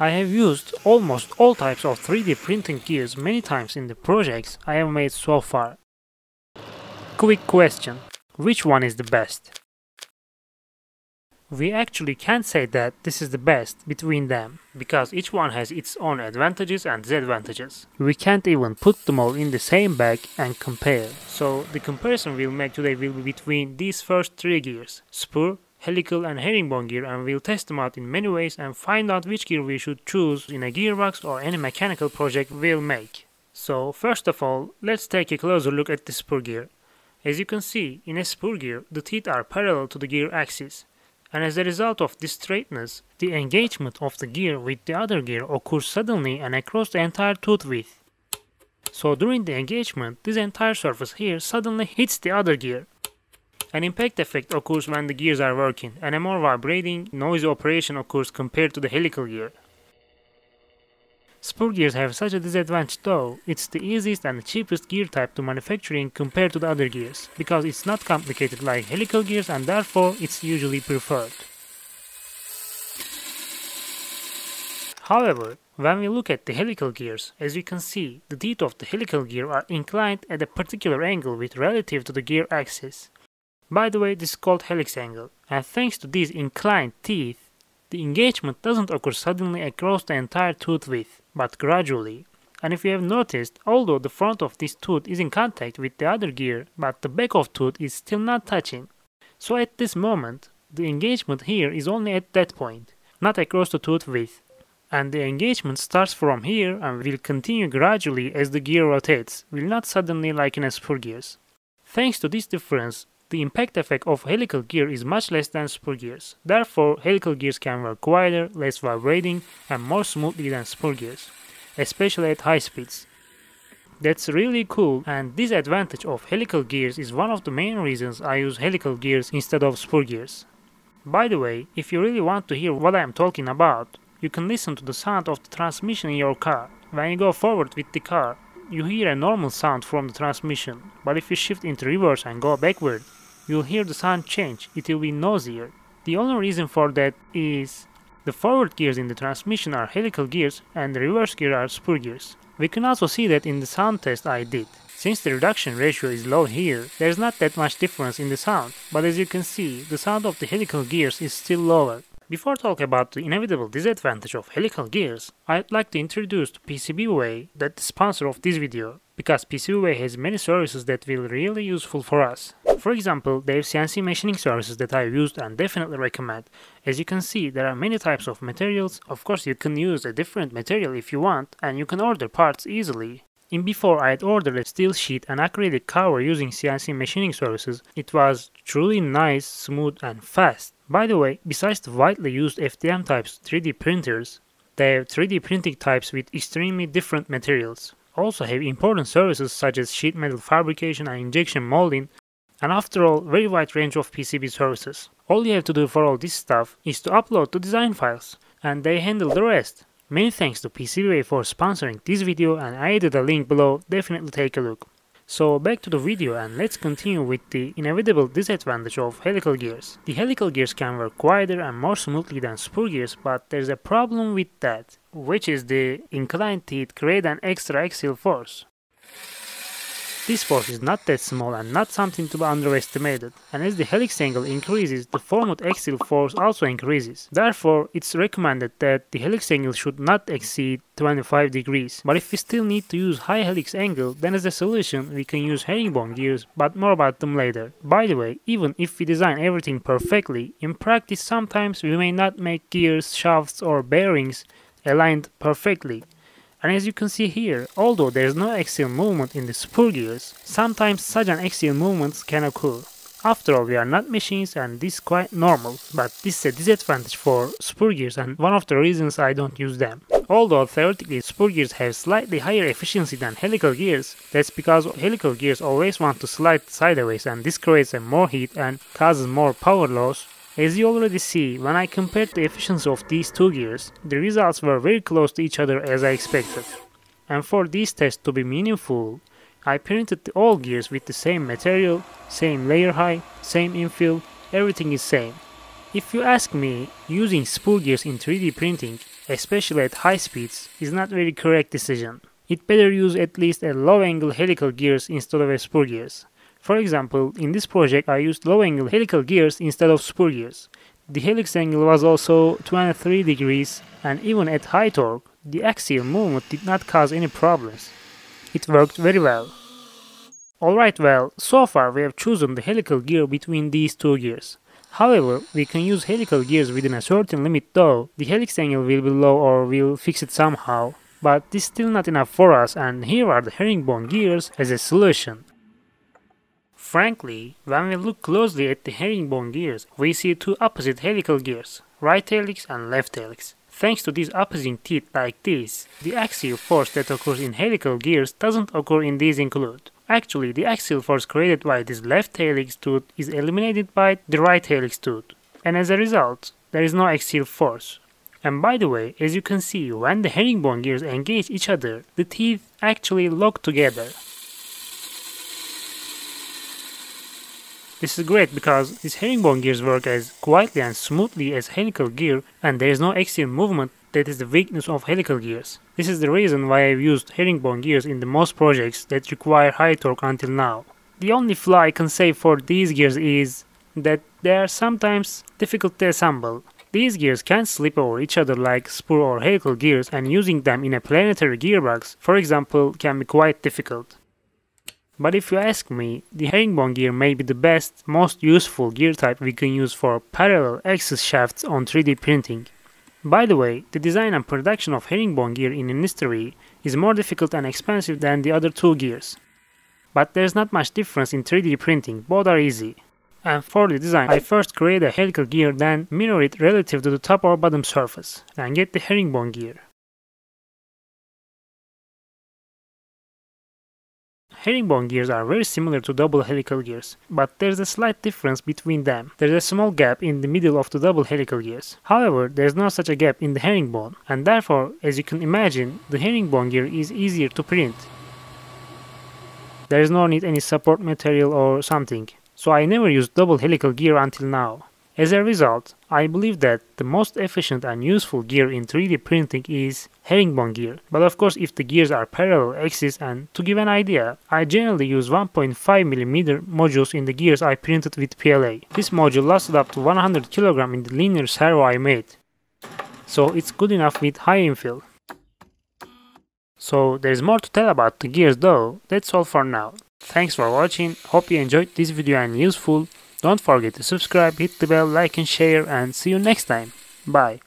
I have used almost all types of 3D printing gears many times in the projects I have made so far. Quick question, which one is the best? We actually can't say that this is the best between them, because each one has its own advantages and disadvantages. We can't even put them all in the same bag and compare. So the comparison we'll make today will be between these first three gears, spur, helical and herringbone gear and we'll test them out in many ways and find out which gear we should choose in a gearbox or any mechanical project we'll make. So first of all, let's take a closer look at the spur gear. As you can see, in a spur gear, the teeth are parallel to the gear axis and as a result of this straightness, the engagement of the gear with the other gear occurs suddenly and across the entire tooth width. So during the engagement, this entire surface here suddenly hits the other gear. An impact effect occurs when the gears are working, and a more vibrating, noisy operation occurs compared to the helical gear. Spur gears have such a disadvantage though, it's the easiest and cheapest gear type to manufacturing compared to the other gears, because it's not complicated like helical gears and therefore it's usually preferred. However, when we look at the helical gears, as you can see, the teeth of the helical gear are inclined at a particular angle with relative to the gear axis. By the way, this is called helix angle, and thanks to these inclined teeth, the engagement doesn't occur suddenly across the entire tooth width, but gradually. And if you have noticed, although the front of this tooth is in contact with the other gear, but the back of tooth is still not touching. So at this moment, the engagement here is only at that point, not across the tooth width. And the engagement starts from here and will continue gradually as the gear rotates, will not suddenly like in spur gears. Thanks to this difference, the impact effect of helical gear is much less than spur gears. Therefore, helical gears can work quieter, less vibrating, and more smoothly than spur gears, especially at high speeds. That's really cool, and this advantage of helical gears is one of the main reasons I use helical gears instead of spur gears. By the way, if you really want to hear what I am talking about, you can listen to the sound of the transmission in your car. When you go forward with the car, you hear a normal sound from the transmission, but if you shift into reverse and go backward, you'll hear the sound change, it will be noisier. The only reason for that is the forward gears in the transmission are helical gears and the reverse gear are spur gears. We can also see that in the sound test I did. Since the reduction ratio is low here, there's not that much difference in the sound, but as you can see, the sound of the helical gears is still lower. Before talking about the inevitable disadvantage of helical gears, I'd like to introduce PCBWay, that's the sponsor of this video, because PCBWay has many services that will really useful for us. For example, they have CNC machining services that I used and definitely recommend. As you can see, there are many types of materials, of course you can use a different material if you want, and you can order parts easily. In before I had ordered a steel sheet and acrylic cover using CNC machining services, it was truly nice, smooth and fast. By the way, besides the widely used FDM types 3D printers, they have 3D printing types with extremely different materials. Also have important services such as sheet metal fabrication and injection molding, and after all, very wide range of PCB services. All you have to do for all this stuff is to upload the design files, and they handle the rest. Many thanks to PCBWay for sponsoring this video and I added a link below, definitely take a look. So back to the video and let's continue with the inevitable disadvantage of helical gears. The helical gears can work quieter and more smoothly than spur gears but there's a problem with that, which is the inclined teeth create an extra axial force. This force is not that small and not something to be underestimated, and as the helix angle increases, the forward axial force also increases. Therefore, it's recommended that the helix angle should not exceed 25 degrees. But if we still need to use high helix angle, then as a solution we can use herringbone gears, but more about them later. By the way, even if we design everything perfectly, in practice sometimes we may not make gears, shafts or bearings aligned perfectly. And as you can see here, although there is no axial movement in the spur gears, sometimes such an axial movement can occur. After all, we are not machines and this is quite normal, but this is a disadvantage for spur gears and one of the reasons I don't use them. Although theoretically spur gears have slightly higher efficiency than helical gears, that's because helical gears always want to slide sideways and this creates more heat and causes more power loss as you already see, when I compared the efficiency of these two gears, the results were very close to each other as I expected. And for these tests to be meaningful, I printed all gears with the same material, same layer height, same infill, everything is same. If you ask me, using spur gears in 3D printing, especially at high speeds, is not very correct decision. It better use at least a low angle helical gears instead of a spur gears. For example, in this project I used low angle helical gears instead of spur gears. The helix angle was also 23 degrees and even at high torque, the axial movement did not cause any problems. It worked very well. Alright well, so far we have chosen the helical gear between these two gears. However, we can use helical gears within a certain limit though, the helix angle will be low or we'll fix it somehow. But this is still not enough for us and here are the herringbone gears as a solution. Frankly, when we look closely at the herringbone gears, we see two opposite helical gears, right helix and left helix. Thanks to these opposing teeth like this, the axial force that occurs in helical gears doesn't occur in these include. Actually, the axial force created by this left helix tooth is eliminated by the right helix tooth. And as a result, there is no axial force. And by the way, as you can see, when the herringbone gears engage each other, the teeth actually lock together. This is great because these herringbone gears work as quietly and smoothly as helical gear and there is no axial movement that is the weakness of helical gears. This is the reason why I've used herringbone gears in the most projects that require high torque until now. The only flaw I can say for these gears is that they are sometimes difficult to assemble. These gears can slip over each other like spur or helical gears and using them in a planetary gearbox, for example, can be quite difficult. But if you ask me, the herringbone gear may be the best, most useful gear type we can use for parallel axis shafts on 3D printing. By the way, the design and production of herringbone gear in industry is more difficult and expensive than the other two gears. But there's not much difference in 3D printing, both are easy. And for the design, I first create a helical gear then mirror it relative to the top or bottom surface, and get the herringbone gear. Herringbone gears are very similar to double helical gears, but there's a slight difference between them. There's a small gap in the middle of the double helical gears. However, there's no such a gap in the herringbone, and therefore, as you can imagine, the herringbone gear is easier to print. There is no need any support material or something, so I never used double helical gear until now. As a result, I believe that the most efficient and useful gear in 3D printing is herringbone gear. But of course if the gears are parallel axis and to give an idea, I generally use 1.5mm modules in the gears I printed with PLA. This module lasted up to 100 kg in the linear servo I made. So it's good enough with high infill. So there's more to tell about the gears though, that's all for now. Thanks for watching, hope you enjoyed this video and useful. Don't forget to subscribe, hit the bell, like and share and see you next time. Bye.